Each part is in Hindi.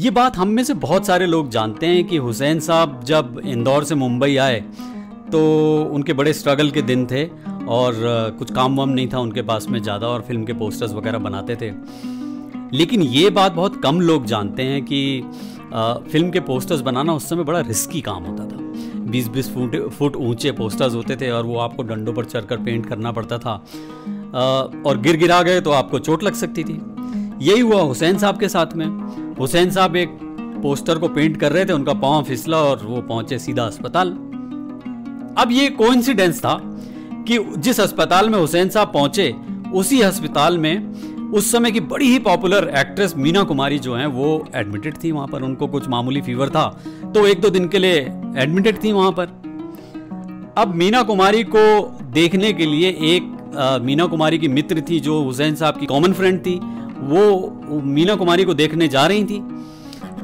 ये बात हम में से बहुत सारे लोग जानते हैं कि हुसैन साहब जब इंदौर से मुंबई आए तो उनके बड़े स्ट्रगल के दिन थे और कुछ काम वाम नहीं था उनके पास में ज़्यादा और फ़िल्म के पोस्टर्स वगैरह बनाते थे। लेकिन ये बात बहुत कम लोग जानते हैं कि आ, फ़िल्म के पोस्टर्स बनाना उस समय बड़ा रिस्की काम होता था। बीस बीस फुट फुट ऊँचे पोस्टर्स होते थे और वो आपको डंडों पर चढ़कर पेंट करना पड़ता था। आ, और गिर गिरा गए तो आपको चोट लग सकती थी। यही हुआ हुसैन साहब के साथ में। हुसैन साहब एक पोस्टर को पेंट कर रहे थे, उनका पाँव फिसला और वो पहुँचे सीधा अस्पताल। अब ये कोइंसिडेंस था कि जिस अस्पताल में हुसैन साहब पहुँचे, उसी अस्पताल में उस समय की बड़ी ही पॉपुलर एक्ट्रेस मीना कुमारी जो हैं, वो एडमिटेड थी वहाँ पर। उनको कुछ मामूली फीवर था तो एक दो दिन के लिए एडमिटेड थी वहाँ पर। अब मीना कुमारी को देखने के लिए एक मीना कुमारी की मित्र थी जो हुसैन साहब की कॉमन फ्रेंड थी, वो मीना कुमारी को देखने जा रही थी।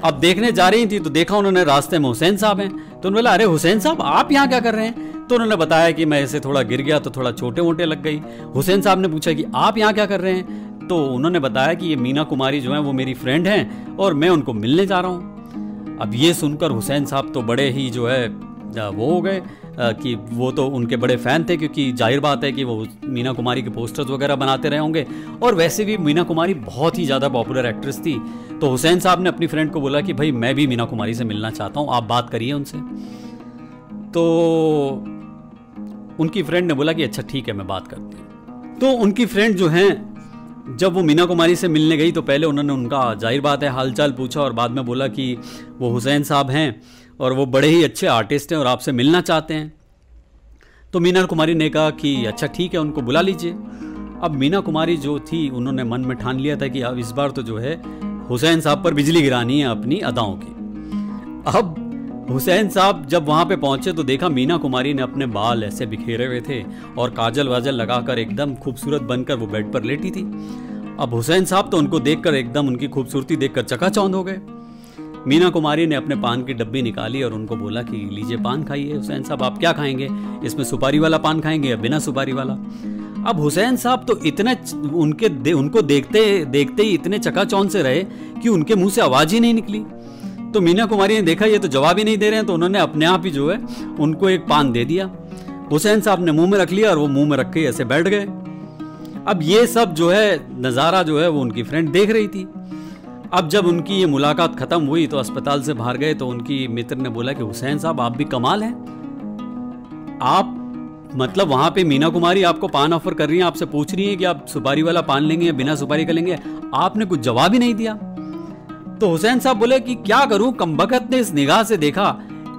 अब देखने जा रही थी तो देखा उन्होंने रास्ते में हुसैन साहब हैं तो उन्होंने बोला, अरे हुसैन साहब, आप यहाँ क्या कर रहे हैं? तो उन्होंने बताया कि मैं ऐसे थोड़ा गिर गया तो थोड़ा छोटे मोटे लग गई। हुसैन साहब ने पूछा कि आप यहाँ क्या कर रहे हैं? तो उन्होंने बताया कि ये मीना कुमारी जो है, वो मेरी फ्रेंड हैं और मैं उनको मिलने जा रहा हूँ। अब ये सुनकर हुसैन साहब तो बड़े ही जो है वो हो गए कि वो तो उनके बड़े फ़ैन थे क्योंकि ज़ाहिर बात है कि वो मीना कुमारी के पोस्टर्स वगैरह बनाते रहे होंगे। और वैसे भी मीना कुमारी बहुत ही ज़्यादा पॉपुलर एक्ट्रेस थी। तो हुसैन साहब ने अपनी फ्रेंड को बोला कि, भाई, मैं भी मीना कुमारी से मिलना चाहता हूँ, आप बात करिए उनसे। तो उनकी फ्रेंड ने बोला कि अच्छा ठीक है, मैं बात करती हूँ। तो उनकी फ्रेंड जो हैं, जब वो मीना कुमारी से मिलने गई तो पहले उन्होंने उनका ज़ाहिर बात है हालचाल पूछा और बाद में बोला कि वो हुसैन साहब हैं। और वो बड़े ही अच्छे आर्टिस्ट हैं और आपसे मिलना चाहते हैं। तो मीना कुमारी ने कहा कि अच्छा ठीक है, उनको बुला लीजिए। अब मीना कुमारी जो थी, उन्होंने मन में ठान लिया था कि अब इस बार तो जो है, हुसैन साहब पर बिजली गिरानी है अपनी अदाओं की। अब हुसैन साहब जब वहाँ पे पहुँचे तो देखा मीना कुमारी ने अपने बाल ऐसे बिखेरे हुए थे और काजल वाजल लगाकर एकदम खूबसूरत बनकर वो बेड पर लेटी थी। अब हुसैन साहब तो उनको देखकर एकदम उनकी खूबसूरती देखकर चकाचौंध हो गए। मीना कुमारी ने अपने पान की डब्बी निकाली और उनको बोला कि लीजिए पान खाइए हुसैन साहब आप क्या खाएँगे? इसमें सुपारी वाला पान खाएँगे या बिना सुपारी वाला? अब हुसैन साहब तो इतने उनके दे, उनको देखते देखते ही इतने चकाचौन से रहे कि उनके मुँह से आवाज़ ही नहीं निकली। तो मीना कुमारी ने देखा ये तो जवाब ही नहीं दे रहे हैं तो उन्होंने अपने आप ही जो है उनको एक पान दे दिया। हुसैन साहब ने मुँह में रख लिया और वो मुँह में रख के ऐसे बैठ गए। अब ये सब जो है नज़ारा जो है वो उनकी फ्रेंड देख रही थी। अब जब उनकी ये मुलाकात खत्म हुई तो अस्पताल से बाहर गए तो उनकी मित्र ने बोला कि हुसैन साहब, आप भी कमाल हैं। आप मतलब वहाँ पे मीना कुमारी आपको पान ऑफ़र कर रही हैं, आपसे पूछ रही हैं कि आप सुपारी वाला पान लेंगे या बिना सुपारी का लेंगे? आपने कुछ जवाब ही नहीं दिया। तो हुसैन साहब बोले कि क्या करूँ कम ने इस निगाह से देखा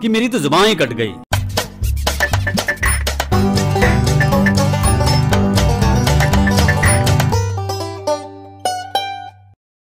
कि मेरी तो ज़ुबान ही कट गई।